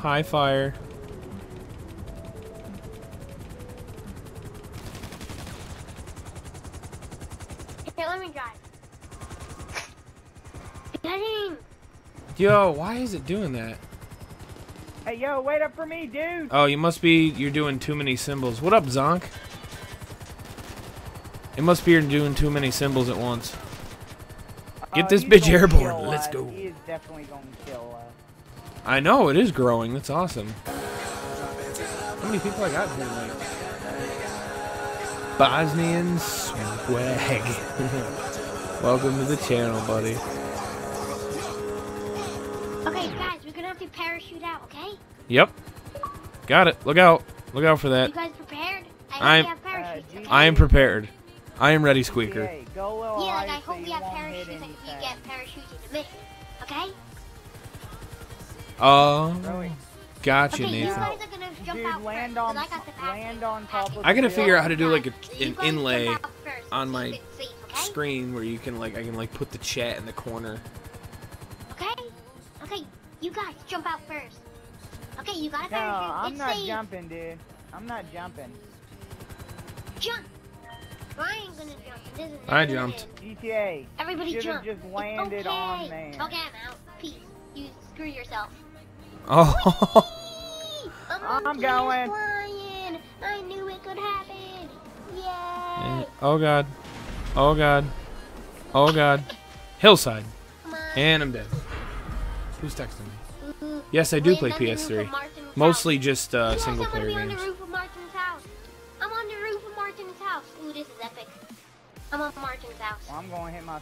High fire. Here, let me drive. Get in. Yo, why is it doing that? Hey, yo, wait up for me, dude. Oh, you must be you're doing too many symbols. What up, Zonk? It must be you're doing too many symbols at once. Get Uh, this bitch airborne. Let's us. go. He is definitely going to kill us. I know it is growing. That's awesome. How many people I got here tonight? Bosnian swag. Welcome to the channel, buddy. Okay, guys, we're gonna have to parachute out, okay? Yep. Got it. Look out. Look out for that. You guys prepared? I I'm- hope have parachutes, Uh, okay? I am prepared. I am ready, Squeaker. Hey, go a little Yeah, like higher I so hope we have parachutes and any we get parachutes in the mission, okay? Oh, gotcha, Okay, Nathan. guys are gonna jump Dude, land first, I got the parachute. land on top of I gotta the figure out hill. how to do like a, You an guys inlay jump out first on to my keep it safe, okay? screen where you can like I can like put the chat in the corner. Okay? Okay, you guys jump out first. Okay, you got a No, parachute. I'm not safe. jumping, dude. I'm not jumping. Jump. I gonna jump. This is I jumped. end. GTA. Everybody Should've jump. just landed okay. on there. Okay, I'm out. Peace. You screw yourself. Oh, A I'm going. flying. I knew it could happen. Yay! oh god, oh god, oh god. Hillside, and I'm dead. Who's texting me? Yes, I do play I'm on the roof PS3. Mostly just uh, Yes, single I'm gonna player on games. the roof of Martin's house. I'm on the roof of Martin's house. Ooh, this is epic. I'm on Martin's house. Well, I'm going to hit my